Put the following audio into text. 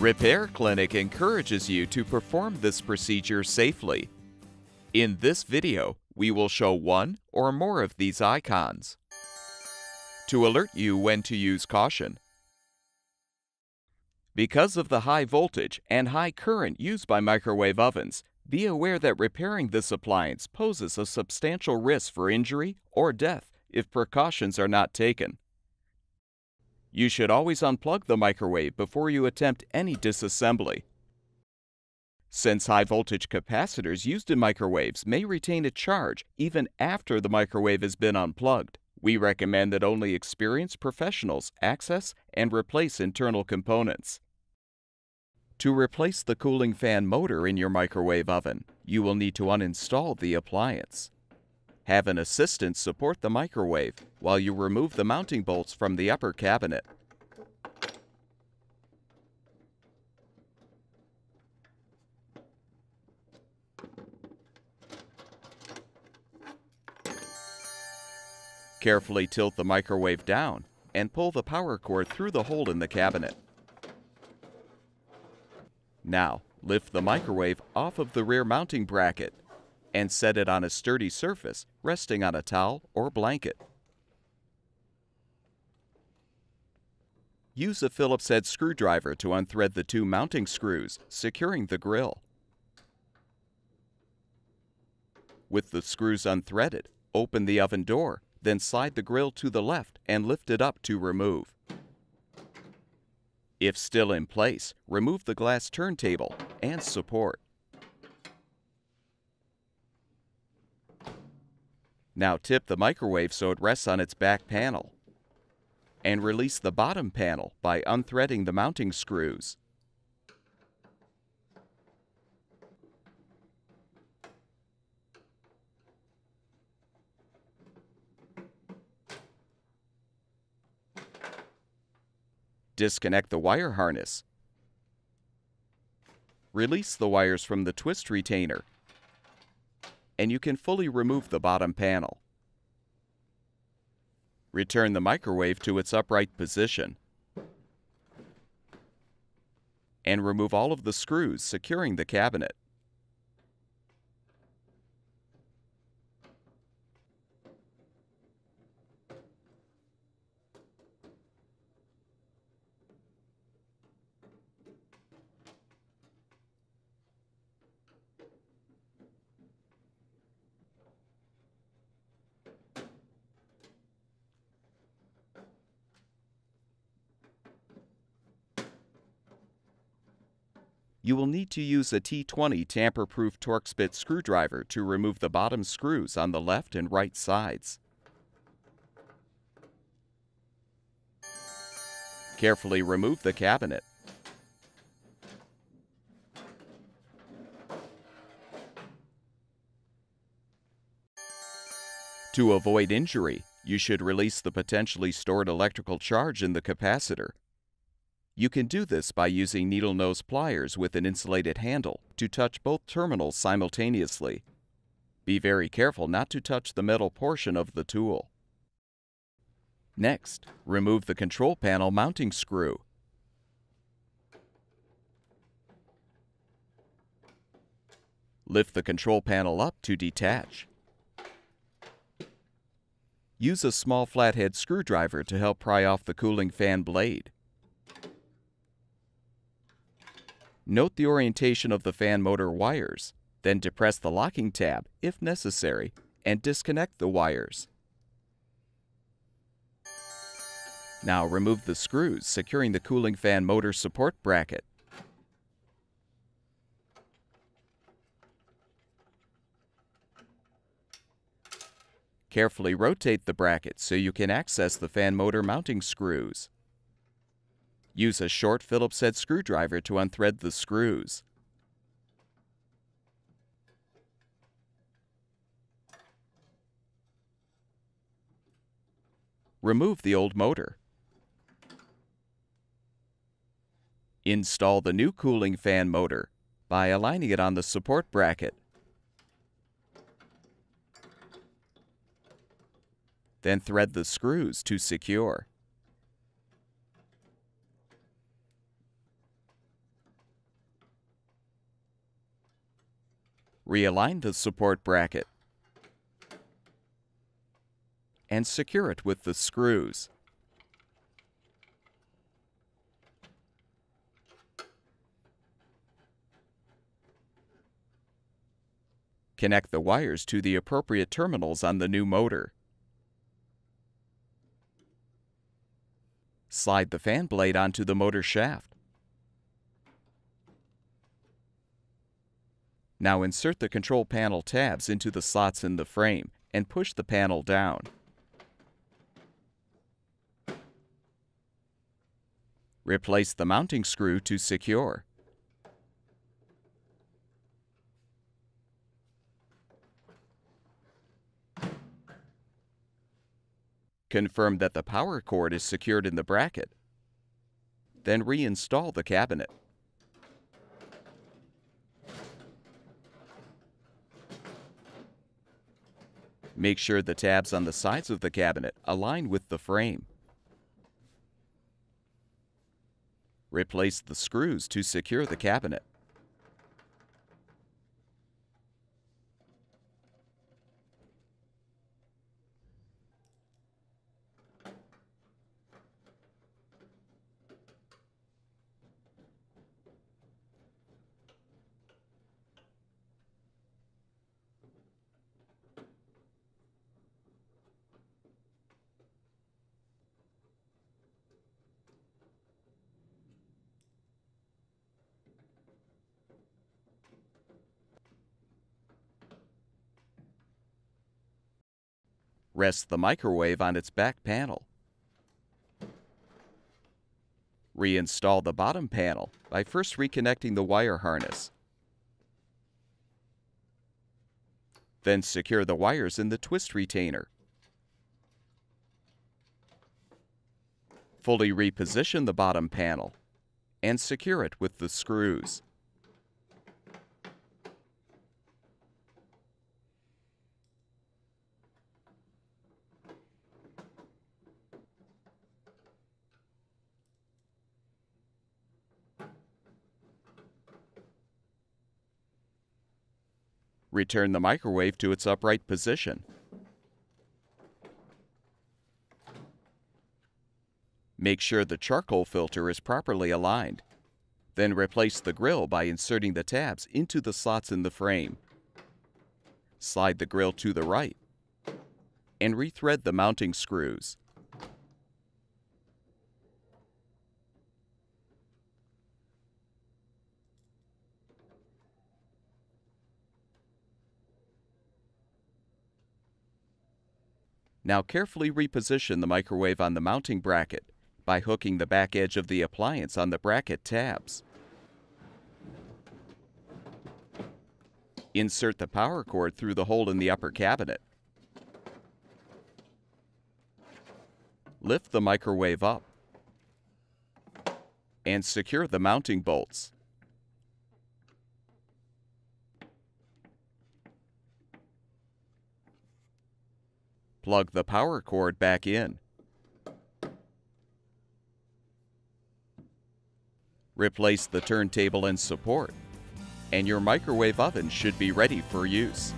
Repair Clinic encourages you to perform this procedure safely. In this video, we will show one or more of these icons to alert you when to use caution. Because of the high voltage and high current used by microwave ovens, be aware that repairing this appliance poses a substantial risk for injury or death if precautions are not taken. You should always unplug the microwave before you attempt any disassembly. Since high voltage capacitors used in microwaves may retain a charge even after the microwave has been unplugged, we recommend that only experienced professionals access and replace internal components. To replace the cooling fan motor in your microwave oven, you will need to uninstall the appliance. Have an assistant support the microwave while you remove the mounting bolts from the upper cabinet. Carefully tilt the microwave down and pull the power cord through the hole in the cabinet. Now, lift the microwave off of the rear mounting bracket and set it on a sturdy surface resting on a towel or blanket. Use a Phillips head screwdriver to unthread the two mounting screws, securing the grill. With the screws unthreaded, open the oven door, then slide the grill to the left and lift it up to remove. If still in place, remove the glass turntable and support. Now tip the microwave so it rests on its back panel. And release the bottom panel by unthreading the mounting screws. Disconnect the wire harness. Release the wires from the twist retainer and you can fully remove the bottom panel. Return the microwave to its upright position and remove all of the screws securing the cabinet. You will need to use a T20 tamper-proof Torx bit screwdriver to remove the bottom screws on the left and right sides. Carefully remove the cabinet. To avoid injury, you should release the potentially stored electrical charge in the capacitor you can do this by using needle nose pliers with an insulated handle to touch both terminals simultaneously. Be very careful not to touch the metal portion of the tool. Next, remove the control panel mounting screw. Lift the control panel up to detach. Use a small flathead screwdriver to help pry off the cooling fan blade. Note the orientation of the fan motor wires, then depress the locking tab, if necessary, and disconnect the wires. Now remove the screws securing the cooling fan motor support bracket. Carefully rotate the bracket so you can access the fan motor mounting screws. Use a short Phillips head screwdriver to unthread the screws. Remove the old motor. Install the new cooling fan motor by aligning it on the support bracket. Then thread the screws to secure. Realign the support bracket and secure it with the screws. Connect the wires to the appropriate terminals on the new motor. Slide the fan blade onto the motor shaft. Now insert the control panel tabs into the slots in the frame and push the panel down. Replace the mounting screw to secure. Confirm that the power cord is secured in the bracket. Then reinstall the cabinet. Make sure the tabs on the sides of the cabinet align with the frame. Replace the screws to secure the cabinet. Rest the microwave on its back panel. Reinstall the bottom panel by first reconnecting the wire harness. Then secure the wires in the twist retainer. Fully reposition the bottom panel and secure it with the screws. Return the microwave to its upright position. Make sure the charcoal filter is properly aligned. Then replace the grill by inserting the tabs into the slots in the frame. Slide the grill to the right and rethread the mounting screws. Now carefully reposition the microwave on the mounting bracket by hooking the back edge of the appliance on the bracket tabs. Insert the power cord through the hole in the upper cabinet. Lift the microwave up and secure the mounting bolts. Plug the power cord back in. Replace the turntable and support, and your microwave oven should be ready for use.